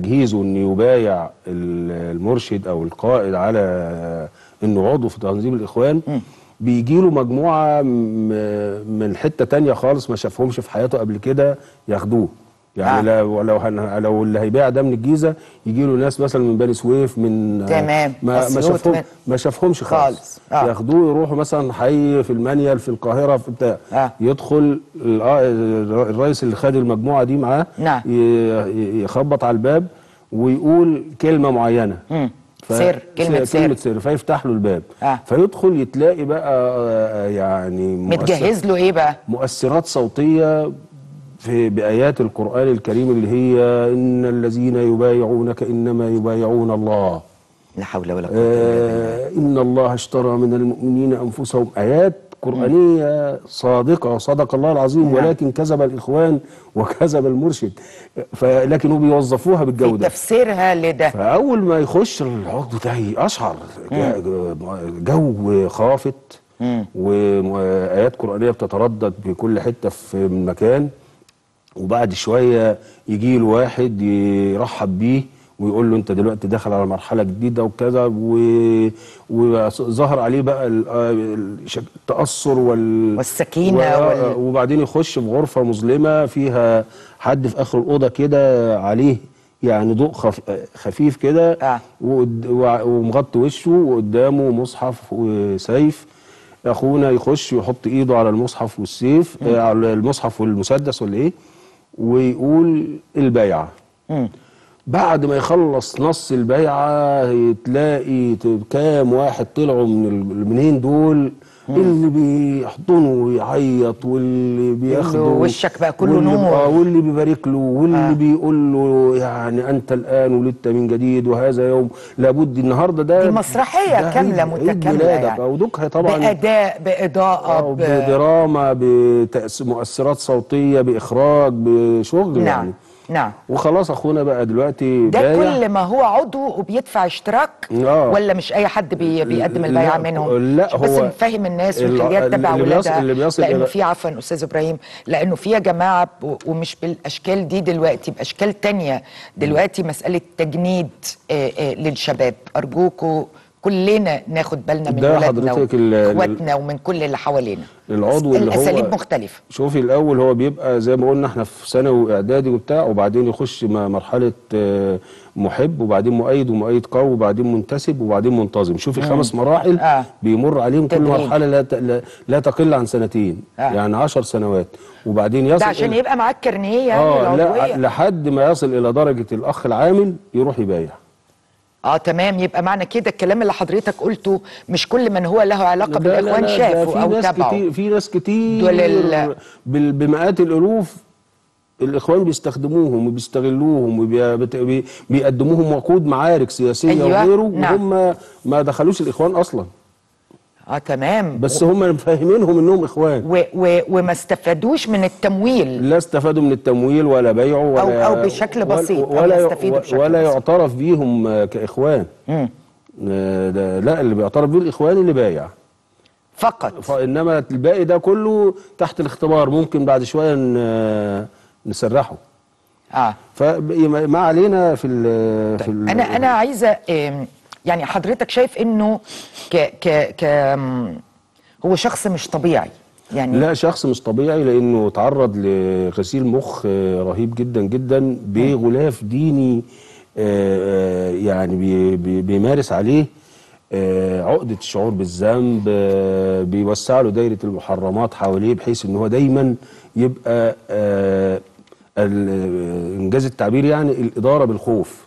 تجهيزه انه يبايع المرشد أو القائد على إنه عضو في تنظيم الإخوان بيجي له مجموعة من حتة تانية خالص ما شافهمش في حياته قبل كده ياخدوه. يعني آه. لو لو هن لو اللي هيبيع ده من الجيزة يجي له ناس مثلا من بني سويف من تمام. ما ما شافهم من- ما شافهمش خالص, خالص. آه. ياخدوه يروحوا مثلا حي في المنيل في القاهرة في بتاع آه. يدخل آه، الرئيس اللي خد المجموعة دي معاه نعم. ي- يخبط على الباب ويقول كلمة معينة مم. ف- سر، كلمة سر. كلمة سر فيفتح له الباب آه. فيدخل يتلاقي بقى آه، يعني مؤثر- متجهز له إيه بقى مؤثرات صوتية في بآيات القرآن الكريم اللي هي إن الذين يبايعونك إنما يبايعون الله. لا حول ولا قوة إلا بالله. آه إن الله اشترى من المؤمنين أنفسهم آيات قرآنية صادقة صدق الله العظيم نعم. ولكن كذب الإخوان وكذب المرشد. فلكنه بيوظفوها بالجودة. تفسيرها لده. فأول ما يخش العضو ده أشعر جو خافت وآيات قرآنية بتتردد في كل حتة في مكان وبعد شوية يجي له واحد يرحب بيه ويقول له انت دلوقتي داخل على مرحلة جديدة وكذا و- وظهر عليه بقى التاثر وال والسكينة و- وال- وبعدين يخش في غرفة مظلمة فيها حد في آخر الأوضة كده عليه يعني ضوء خف... خفيف كده آه. وع- ومغطي وشه وقدامه مصحف وسيف. أخونا يخش ويحط إيده على المصحف والسيف آه على المصحف والمسدس ولا إيه؟ ويقول البيعة. بعد ما يخلص نص البيعة تلاقي كام واحد طلعوا من ال- منين دول اللي بيحضنه ويعيط واللي بياخده وشك بقى كله واللي- نور. واللي بيبارك له واللي آه. بيقول له يعني أنت الآن ولدت من جديد وهذا يوم لابد النهارده ده دي مسرحية ده متكاملة ميلادك. يعني. أو دوكها طبعا بأداء بإضاءة آه،. بدراما بمؤثرات صوتية بإخراج بشغل نعم يعني نعم. وخلاص أخونا بقى دلوقتي ده بايع. كل ما هو عضو وبيدفع اشتراك آه. ولا مش أي حد بي بيقدم البيعه منهم؟ لا، عشان بس هو نفهم الناس اللي بيصل- ولادها. لأنه في عفوا أستاذ إبراهيم لأنه في يا جماعة ومش بالأشكال دي دلوقتي بأشكال تانية. دلوقتي مسألة تجنيد آه، آه، للشباب. أرجوكوا كلنا ناخد بالنا من ولادنا واخواتنا ومن كل اللي حوالينا. العضو اللي هو الاساليب مختلفة. شوفي الأول هو بيبقى زي ما قلنا إحنا في ثانوي وإعدادي وبتاع وبعدين يخش مرحلة آه، محب وبعدين مؤيد ومؤيد قوي وبعدين منتسب وبعدين منتظم. شوفي خمس مراحل آه. بيمر عليهم كل. مرحلة لا ت- لا- تقل عن سنتين آه. يعني عشر سنوات. وبعدين يصل ده عشان إلى- يبقى معاك كارنيه يعني آه لا لحد ما يصل إلى درجة الأخ العامل يروح يبايع. آه تمام. يبقى معنى كده الكلام اللي حضرتك قلته مش كل من هو له علاقة لا- لا- بالإخوان شافه في أو كتير في ناس كتير دول ال- بال- بمئات الألوف الإخوان بيستخدموهم وبيستغلوهم وبيقدموهم وقود معارك سياسية أيوة، وغيره نعم. وهم ما دخلوش الإخوان أصلا. آه تمام. بس هم مفهمينهم إنهم إخوان. و و وما استفادوش من التمويل. لا استفادوا من التمويل ولا بيعوا ولا أو بشكل بسيط، أو ولا يستفيدوا بشكل ولا بسيط. يعترف بيهم كإخوان. مم. آه، لا اللي بيعترف بيه الإخوان اللي بايع. فقط. فانما الباقي ده كله تحت الاختبار ممكن بعد شوية نسرحه. آه. فما علينا في ال في ال أنا أنا عايزة يعني حضرتك شايف إنه ك ك ك هو شخص مش طبيعي يعني لا شخص مش طبيعي لأنه تعرض لغسيل مخ آه، رهيب جدا جدا بغلاف ديني آه، آه، يعني بي- بي- بيمارس عليه عقدة الشعور بالذنب بيوسع له دايرة المحرمات حواليه بحيث إن هو دايما يبقى إنجاز التعبير يعني الإدارة بالخوف.